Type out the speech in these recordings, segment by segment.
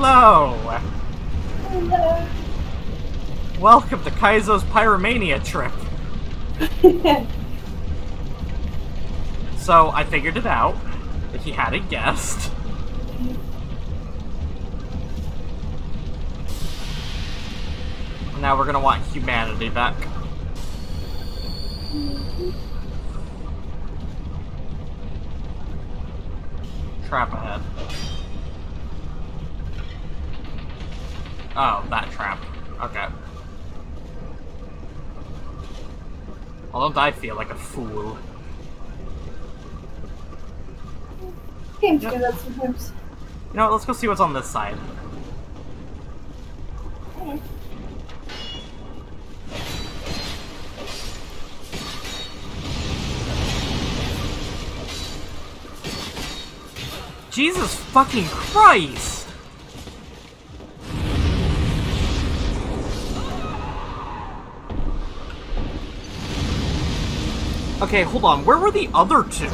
Hello! Hello. Welcome to Kaizo's Pyromania trip. So, I figured it out. If you had a guest. Now we're gonna want humanity back. Trap ahead. Oh, that trap. Okay. Well, don't I feel like a fool? Games do that sometimes. You know what, let's go see what's on this side. Okay. Jesus fucking Christ! Okay, hold on. Where were the other two?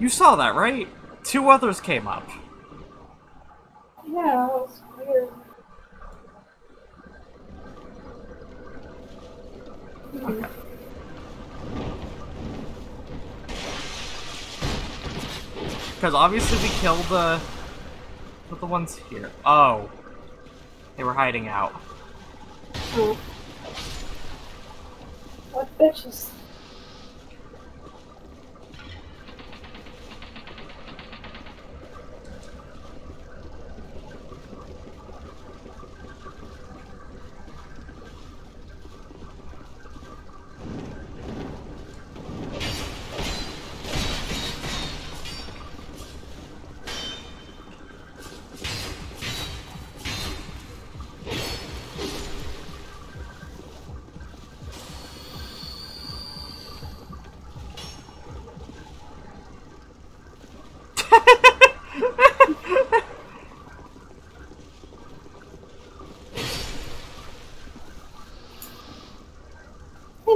You saw that, right? Two others came up. Yeah, that was weird. Hmm. Because obviously we killed the... The ones here. Oh. They were hiding out. Oh. What bitches?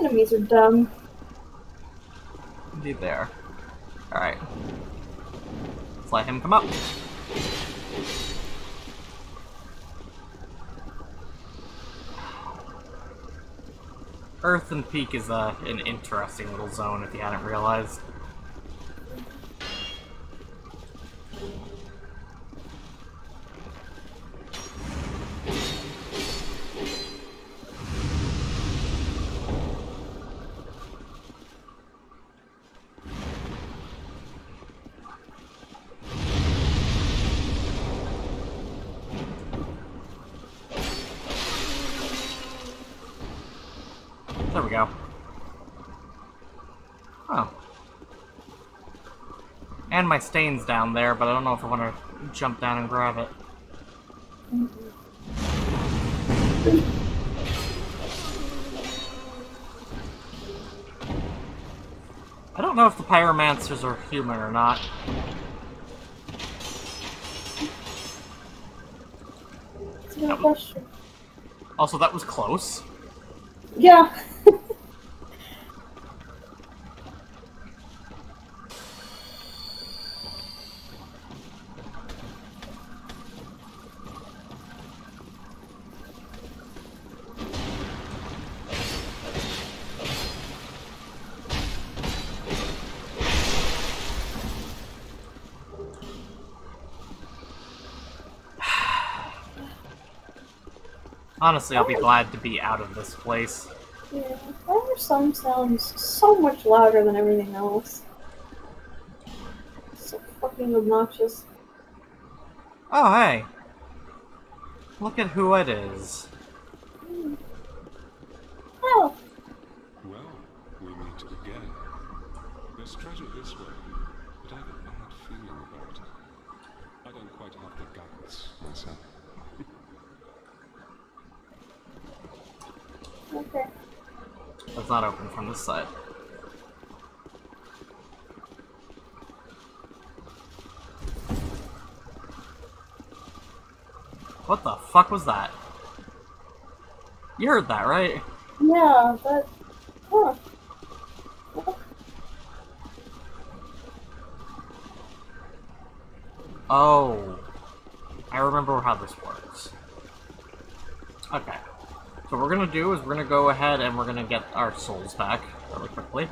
Enemies are dumb. Indeed they are. Alright. Let's let him come up. Earthen Peak is uh, an interesting little zone if you hadn't realized. There we go. Oh. And my stain's down there, but I don't know if I want to jump down and grab it. I don't know if the pyromancers are human or not. It's a good question. Also, that was close. Yeah. Honestly, I'll be glad to be out of this place. yeah. Why are some sounds so much louder than everything else? So fucking obnoxious. Oh, hey. Look at who it is. Hmm. Oh, Well, we meet again. There's treasure this way, but I have a bad feeling about it. I don't quite have the guts myself. Okay. That's not open from this side. What the fuck was that? You heard that, right? Yeah, but. Huh. Oh. I remember how this works. Okay. So what we're gonna do is we're gonna go ahead and we're gonna get our souls back really quickly.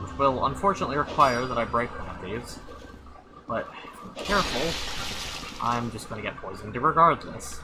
Which will unfortunately require that I break one of these. But if I'm careful, I'm just gonna get poisoned regardless.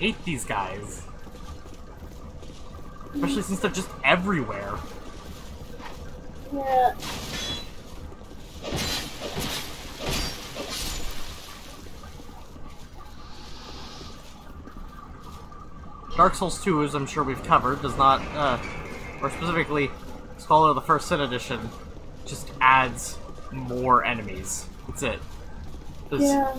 Hate these guys. Especially since they're just everywhere. Yeah. Dark Souls 2, as I'm sure we've covered, does not, uh, or specifically, Scholar of the First Sin Edition, just adds more enemies. That's it. There's- Yeah.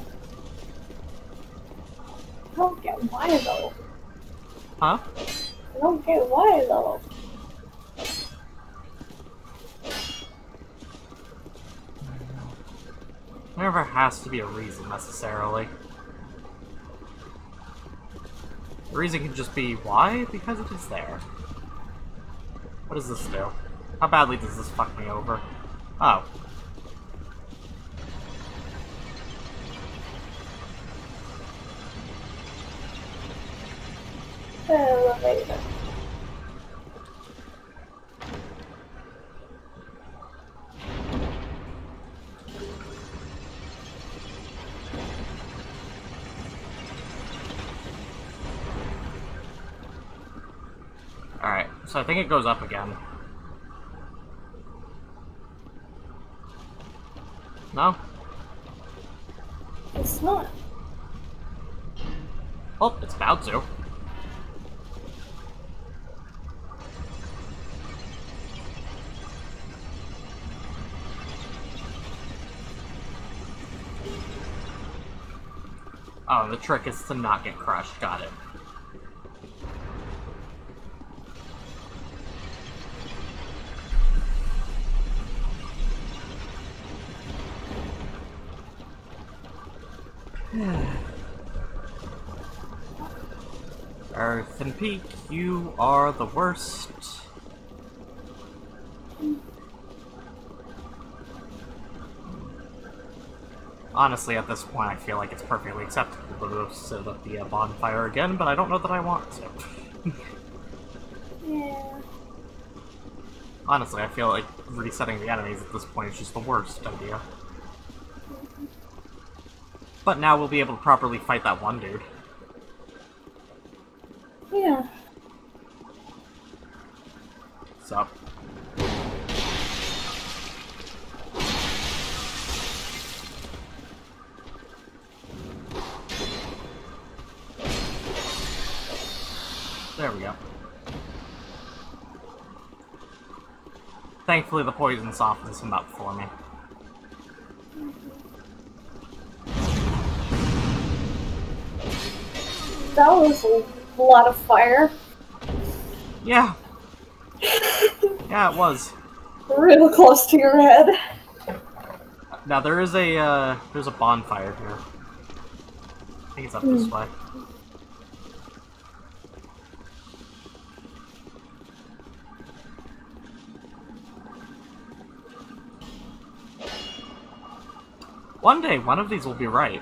I don't get why though. Huh? I don't get why though. There never has to be a reason, necessarily. The reason can just be, why? Because it is there. What does this do? How badly does this fuck me over? Oh. Elevator. Alright, so I think it goes up again. No? It's not. Oh, it's about to. Oh, the trick is to not get crushed. Got it. Earthen Peak, you are the worst. Honestly, at this point, I feel like it's perfectly acceptable to set up the uh, bonfire again, but I don't know that I want to. Yeah. Honestly, I feel like resetting the enemies at this point is just the worst idea. But now we'll be able to properly fight that one dude. Thankfully, the poison softens him up for me. That was a lot of fire. Yeah. Yeah, it was. Real close to your head. Now there is a uh, there's a bonfire here. I think it's up this way. One day, one of these will be right.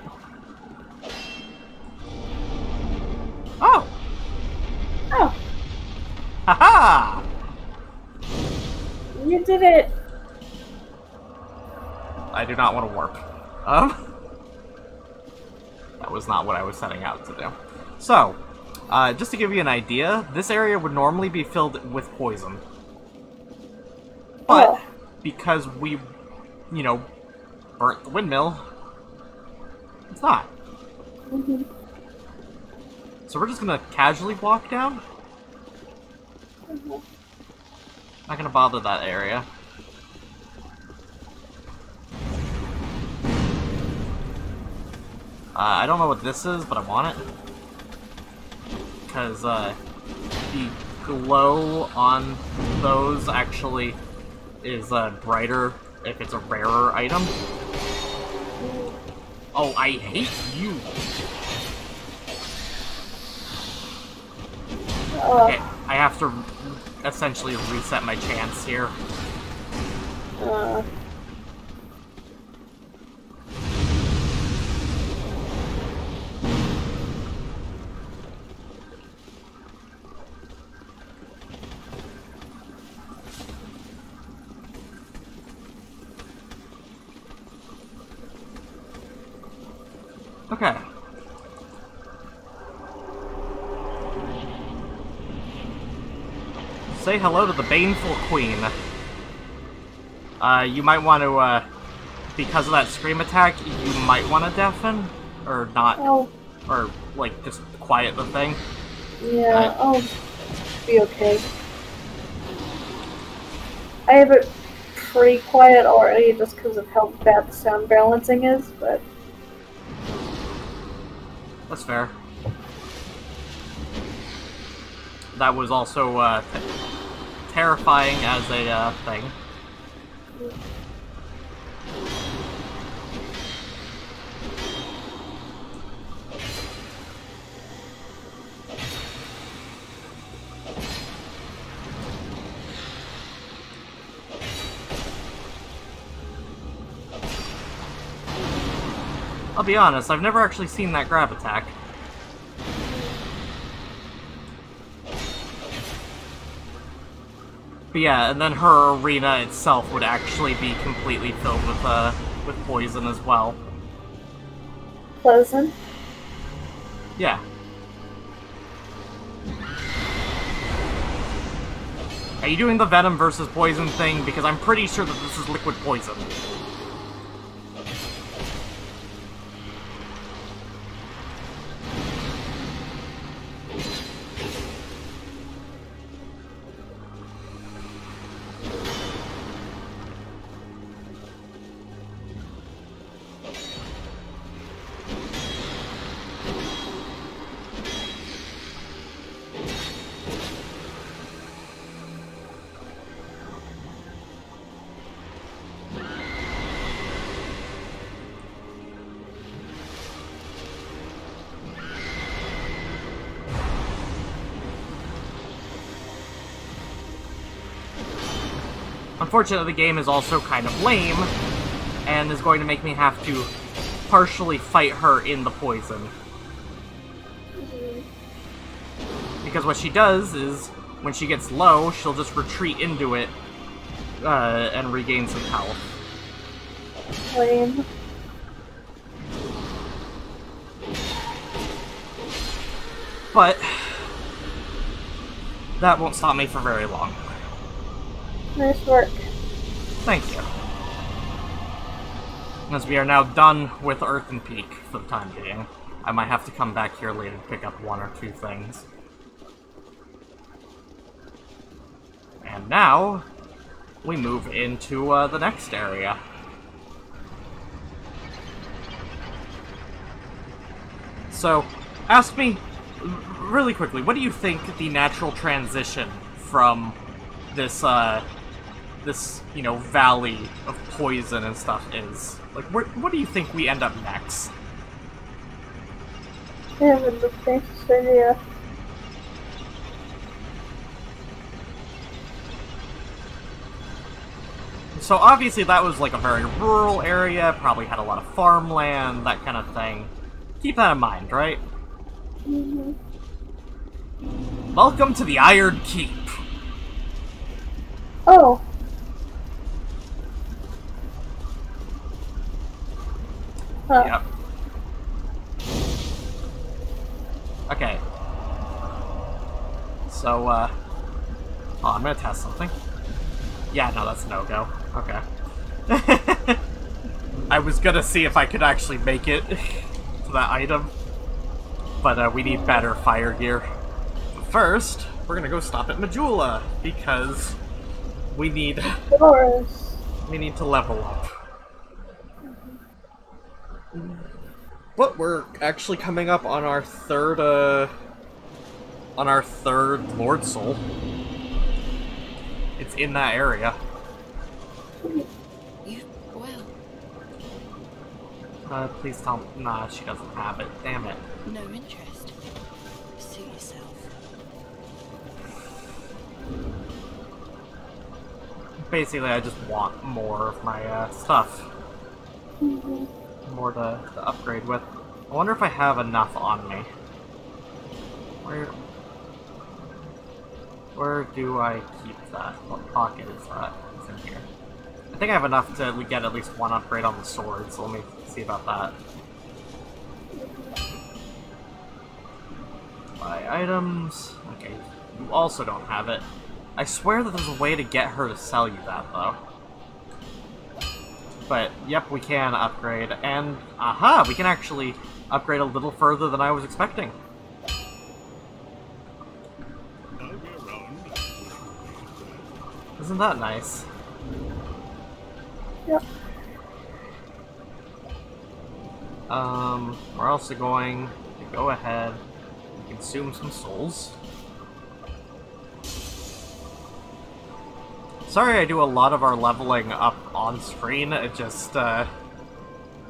Oh! Oh, Haha! you did it. I do not want to warp. Um, that was not what I was setting out to do. So, uh, just to give you an idea, this area would normally be filled with poison. But Oh. because we, you know, burnt the windmill, it's not. Mhm. So we're just gonna casually walk down. Mhm. Not gonna bother that area. Uh, I don't know what this is, but I want it. Because uh, the glow on those actually is uh, brighter if it's a rarer item. Oh, I hate you! Okay, I have to essentially reset my chance here. uh, Okay. Say hello to the Baneful Queen. Uh, you might want to, uh, because of that scream attack, you might want to deafen, or not, oh, or, like, just quiet the thing. yeah, I'll be okay. I have it pretty quiet already just because of how bad the sound balancing is, but That's fair. That was also, uh, terrifying as a, uh, thing. Be honest, I've never actually seen that grab attack. But yeah, and then her arena itself would actually be completely filled with uh with poison as well. Poison? Yeah. Are you doing the venom versus poison thing? Because I'm pretty sure that this is liquid poison. Unfortunately, the game is also kind of lame, and is going to make me have to partially fight her in the poison. Because what she does is, when she gets low, she'll just retreat into it uh, and regain some health. Lame. But that won't stop me for very long. Nice work. Thank you. As we are now done with Earthen Peak for the time being, I might have to come back here later to pick up one or two things. And now, we move into uh, the next area. So, ask me really quickly, what do you think the natural transition from this, uh, this, you know, valley of poison and stuff is? Like, where, what do you think we end up next? I have the faintest idea. So obviously that was like a very rural area, probably had a lot of farmland, that kind of thing. Keep that in mind, right? hmm Welcome to the Iron Keep. Oh, huh. Yep. Okay. So, uh... Oh, I'm gonna test something. Yeah, no, that's no go. Okay. I was gonna see if I could actually make it to that item, but uh, we need better fire gear. But first, we're gonna go stop at Majula because we need Dolores. we need to level up. But we're actually coming up on our third uh on our third Lord Soul. It's in that area. You well, Uh, please tell me. Nah, she doesn't have it. Damn it. no interest. Suit yourself. Basically, I just want more of my uh, stuff. More to, to upgrade with. I wonder if I have enough on me. Where... Where do I keep that? What pocket is that? It's in here. I think I have enough to get at least one upgrade on the sword, so let me see about that. Buy items. Okay, you also don't have it. I swear that there's a way to get her to sell you that, though. But, yep, we can upgrade. And, aha, we can actually upgrade a little further than I was expecting. Isn't that nice? Yep. Um, we're also going to go ahead and consume some souls. Sorry I do a lot of our leveling up on screen, it just, uh,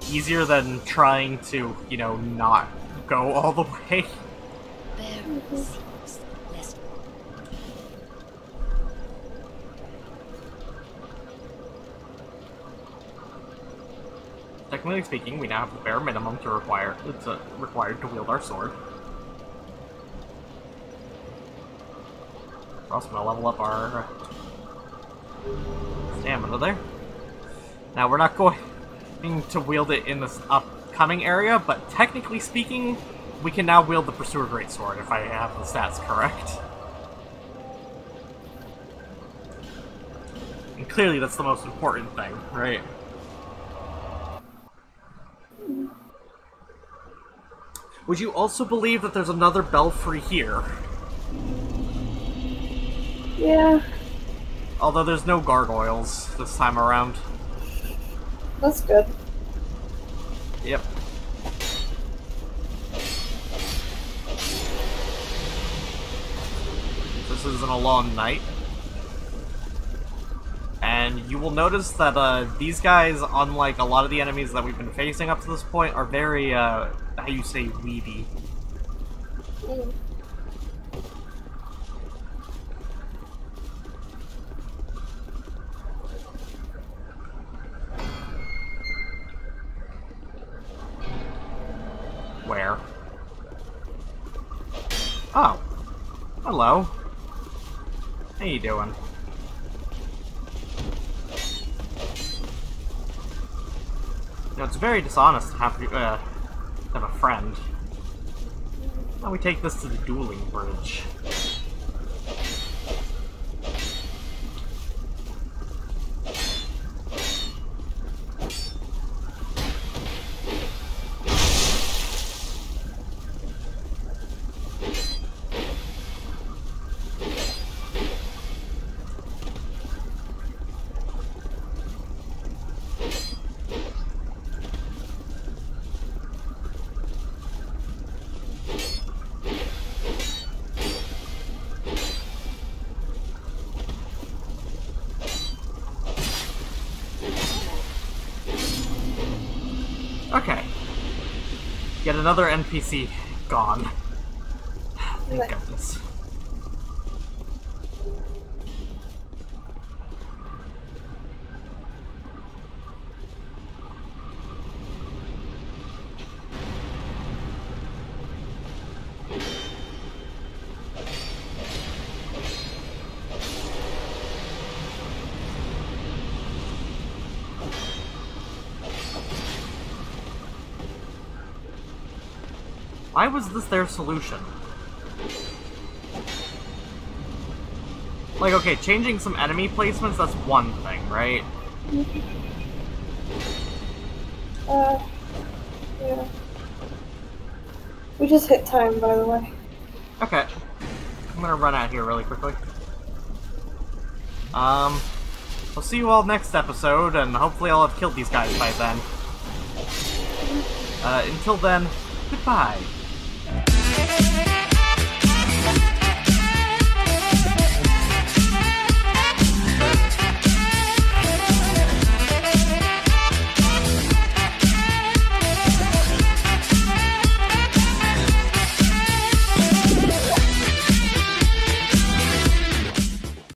easier than trying to, you know, not go all the way. Technically speaking, we now have the bare minimum to require, it's uh, required to wield our sword. We're also gonna level up our stamina there. Now we're not going to wield it in this upcoming area, but technically speaking, we can now wield the Pursuer Greatsword if I have the stats correct. And clearly that's the most important thing, right? Would you also believe that there's another belfry here? Yeah, Although there's no gargoyles this time around. that's good. Yep. This isn't a long night. And you will notice that uh, these guys, unlike a lot of the enemies that we've been facing up to this point, are very, uh, how you say, weedy. Mm. Where? Oh. Hello. How you doing? You know, it's very dishonest to have, uh, have a friend. Now we take this to the dueling bridge. Okay. Yet another NPC gone. Thank goodness. Why was this their solution? Like, okay, changing some enemy placements, that's one thing, right? Uh, yeah. We just hit time, by the way. Okay. I'm gonna run out here really quickly. Um, we'll see you all next episode, and hopefully I'll have killed these guys by then. Uh, until then, goodbye. Yeah.